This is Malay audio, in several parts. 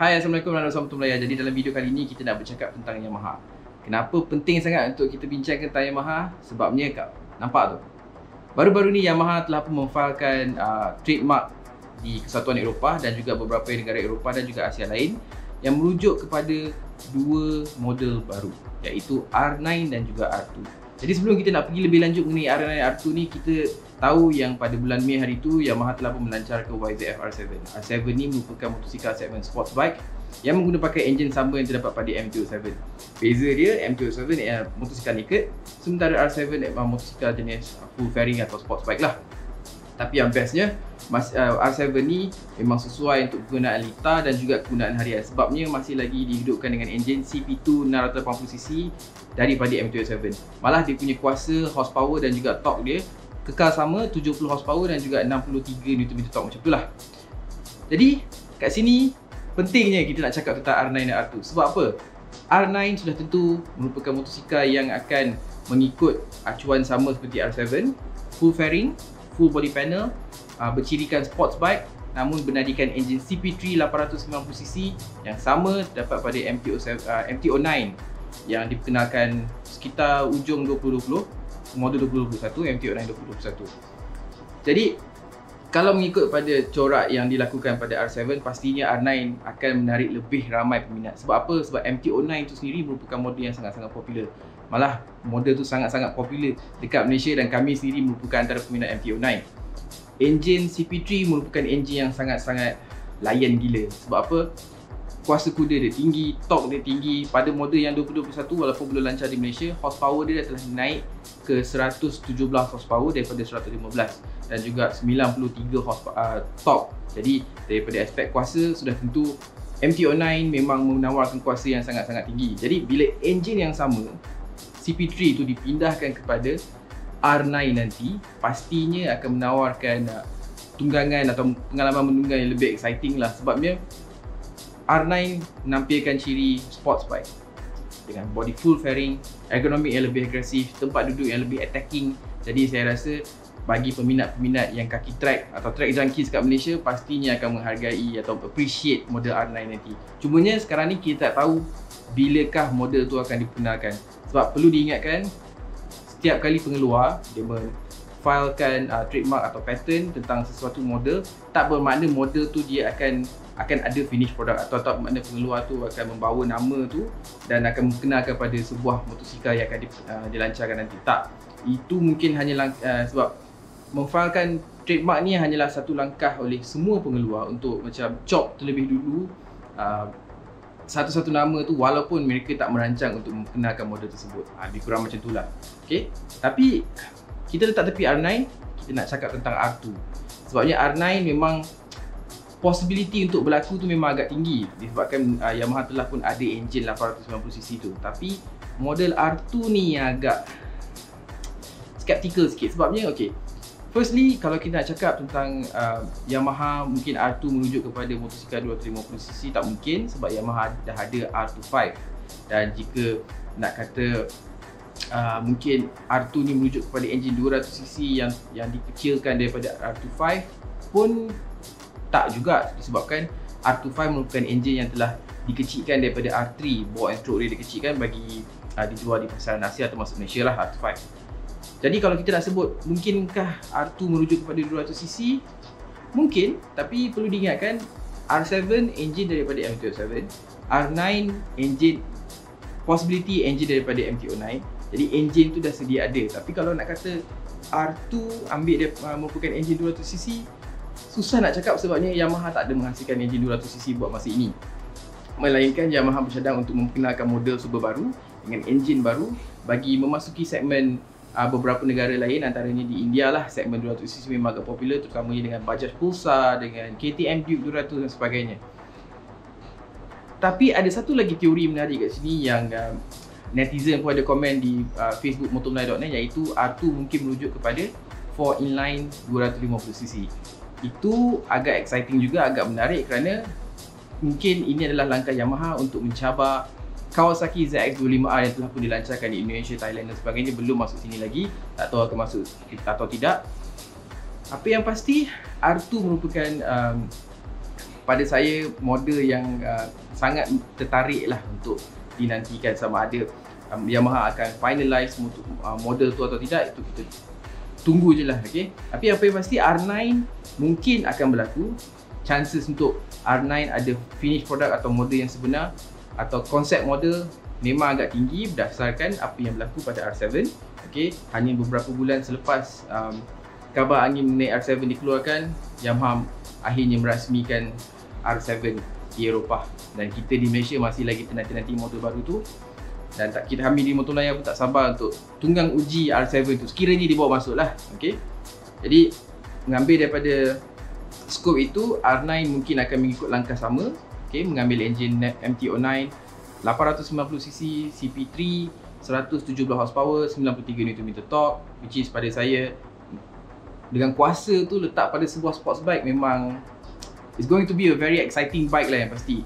Hai Assalamualaikum warahmatullahi wabarakatuh. Jadi dalam video kali ini kita nak bercakap tentang Yamaha. Kenapa penting sangat untuk kita bincangkan tentang Yamaha? Sebabnya kau nampak tu? Baru-baru ni Yamaha telah pun memfailkan uh, trademark di Kesatuan Eropah dan juga beberapa negara Eropah dan juga Asia lain yang merujuk kepada dua model baru iaitu R9 dan juga R2 jadi sebelum kita nak pergi lebih lanjut mengenai R9 dan R2 ni, kita tahu yang pada bulan Mei hari tu Yamaha telah pun melancarkan YZF R7. R7 ni merupakan motosikal segmen sports bike yang menggunakan enjin sama yang terdapat pada MT-07. Beza dia, MT-07 ialah motosikal naked, sementara R7 adalah motosikal jenis full fairing atau sports bike lah. Tapi yang bestnya uh, R7 ni memang sesuai untuk penggunaan lita dan juga penggunaan harian. Sebabnya masih lagi dihidupkan dengan enjin CP2 680cc daripada MT-07 malah dia punya kuasa horsepower dan juga torque dia kekal sama 70 horsepower dan juga 63 Nm torque. Macam itulah jadi kat sini pentingnya kita nak cakap tentang R9 dan R2 sebab apa? R9 sudah tentu merupakan motosikal yang akan mengikut acuan sama seperti R7 full fairing full body panel, uh, bercirikan sports bike namun bernadikan enjin CP3 890cc yang sama dapat pada MT-07, uh, MT-09 yang diperkenalkan sekitar ujung 2020 model 2021 MT-09 2021 jadi kalau mengikut pada corak yang dilakukan pada R7 pastinya R9 akan menarik lebih ramai peminat. Sebab apa? sebab MT-09 itu sendiri merupakan model yang sangat-sangat popular. Malah model tu sangat-sangat popular dekat Malaysia dan kami sendiri merupakan antara peminat MT-09 engine CP3 merupakan engine yang sangat-sangat layan gila. Sebab apa kuasa kuda dia tinggi, torque dia tinggi pada model yang 2021 walaupun belum lancar di Malaysia horsepower dia telah naik ke 117 horsepower daripada 115 dan juga 93 horsepower uh, torque. Jadi daripada aspek kuasa sudah tentu MT-09 memang menawarkan kuasa yang sangat-sangat tinggi. Jadi bila engine yang sama CP3 tu dipindahkan kepada R9 nanti pastinya akan menawarkan uh, tunggangan atau pengalaman menunggang yang lebih exciting lah. Sebabnya R9 menampilkan ciri sports bike. Dengan body full fairing, ergonomik yang lebih agresif, tempat duduk yang lebih attacking. Jadi saya rasa bagi peminat-peminat yang kaki track atau track junkies kat Malaysia pastinya akan menghargai atau appreciate model R9 nanti. Cumanya sekarang ni kita tak tahu bilakah model tu akan diperkenalkan. Sebab perlu diingatkan setiap kali pengeluar dia filekan uh, trademark atau patent tentang sesuatu model tak bermakna model tu dia akan akan ada finish product atau tak bermakna pengeluar tu akan membawa nama tu dan akan mengenalkan pada sebuah motosikal yang akan di, uh, dilancarkan nanti tak itu mungkin hanya uh, sebab memfilekan trademark ni hanyalah satu langkah oleh semua pengeluar untuk macam chop terlebih dulu uh, satu-satu nama tu walaupun mereka tak merancang untuk memperkenalkan model tersebut. Ha, lebih kurang macam itulah. Okay. Tapi kita letak tepi R9, kita nak cakap tentang R2. Sebabnya R9 memang possibility untuk berlaku tu memang agak tinggi disebabkan uh, Yamaha telah pun ada enjin 890cc tu. Tapi model R2 ni agak skeptical sikit sebabnya okay, Firstly, kalau kita nak cakap tentang uh, Yamaha mungkin R2 merujuk kepada motosikal 250cc tak mungkin sebab Yamaha dah ada R25 dan jika nak kata uh, mungkin R2 ni merujuk kepada enjin 200cc yang yang dikecilkan daripada R25 pun tak juga disebabkan R25 merupakan enjin yang telah dikecilkan daripada R3 bore and stroke dia dikecilkan bagi uh, dijual di pasaran Asia atau masuk Malaysia lah R25 jadi kalau kita nak sebut mungkinkah R2 merujuk kepada 200cc? Mungkin, tapi perlu diingatkan R7 engine daripada MT-07, R9 engine possibility engine daripada MT-09. Jadi engine tu dah sedia ada. Tapi kalau nak kata R2 ambil dia uh, merupakan engine 200cc, susah nak cakap sebabnya Yamaha tak ada menghasilkan engine 200cc buat masa ini. Melainkan Yamaha bercadang untuk memperkenalkan model super baru dengan engine baru bagi memasuki segmen uh, beberapa negara lain antaranya di India lah. Segmen 200cc memang agak popular terutamanya dengan Bajaj Pulsar dengan KTM Duke 200 dan sebagainya. Tapi ada satu lagi teori menarik kat sini yang uh, netizen pun ada komen di uh, Facebook motomlai.net iaitu R2 mungkin merujuk kepada 4 inline 250cc itu agak exciting juga agak menarik kerana mungkin ini adalah langkah Yamaha untuk mencabar Kawasaki ZX25R yang telah pun dilancarkan di Indonesia, Thailand dan sebagainya. Belum masuk sini lagi. Tak tahu akan masuk atau tidak. Apa yang pasti R2 merupakan um, pada saya model yang uh, sangat tertarik lah untuk dinantikan sama ada um, Yamaha akan finalize uh, model tu atau tidak itu kita tunggu je lah okay? tapi apa yang pasti R9 mungkin akan berlaku chances untuk R9 ada finish product atau model yang sebenar atau konsep model memang agak tinggi berdasarkan apa yang berlaku pada R7 okay? hanya beberapa bulan selepas um, kabar angin mengenai R7 dikeluarkan Yamaha akhirnya merasmikan R7 di Eropah dan kita di Malaysia masih lagi penanti-nanti motor baru tu dan tak kita kami di Motor Melayu pun tak sabar untuk tunggang uji R7 tu sekiranya dibawa masuk lah okay? jadi mengambil daripada skop itu R9 mungkin akan mengikut langkah sama okay? mengambil enjin MT-09 890cc CP3 117 horsepower 93 Nm torque which is pada saya dengan kuasa tu letak pada sebuah sports bike memang it's going to be a very exciting bike lah yang pasti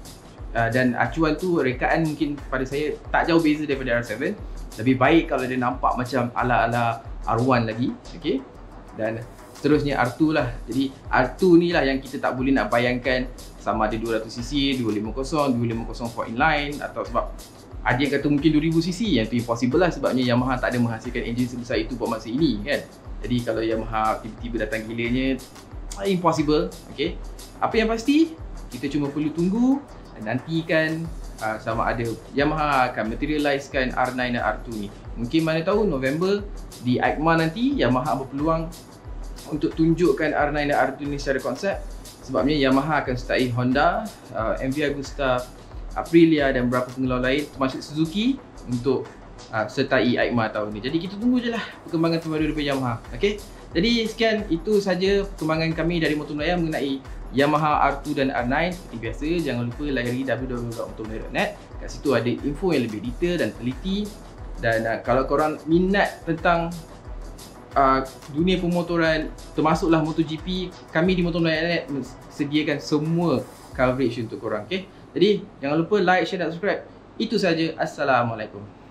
uh, dan acuan tu rekaan mungkin pada saya tak jauh beza daripada R7 lebih baik kalau dia nampak macam ala-ala R1 lagi okay? dan seterusnya R2 lah jadi R2 ni lah yang kita tak boleh nak bayangkan sama ada 200cc, 250, 250 for inline atau sebab ada yang kata mungkin 2000cc yang tu impossible lah sebabnya Yamaha tak ada menghasilkan enjin sebesar itu buat masa ini kan jadi kalau Yamaha tiba-tiba datang gilanya ah, Impossible okay? Apa yang pasti Kita cuma perlu tunggu nantikan uh, Sama ada Yamaha akan materializekan R9 dan R2 ni Mungkin mana tahu November Di EICMA nanti Yamaha berpeluang Untuk tunjukkan R9 dan R2 ni secara konsep Sebabnya Yamaha akan sertai Honda uh, MV Agusta Aprilia dan beberapa pengeluar lain Termasuk Suzuki Untuk uh, sertai EICMA tahun ni. Jadi kita tunggu je lah perkembangan terbaru daripada Yamaha. Okay? Jadi sekian itu saja perkembangan kami dari Motor Melaya mengenai Yamaha R2 dan R9. Seperti biasa, jangan lupa layari www.motormelaya.net. Kat situ ada info yang lebih detail dan teliti. Dan uh, kalau korang minat tentang uh, dunia pemotoran, termasuklah MotoGP, kami di Motor Melaya.net sediakan semua coverage untuk korang. Okay? Jadi jangan lupa like, share dan subscribe. Itu saja. Assalamualaikum.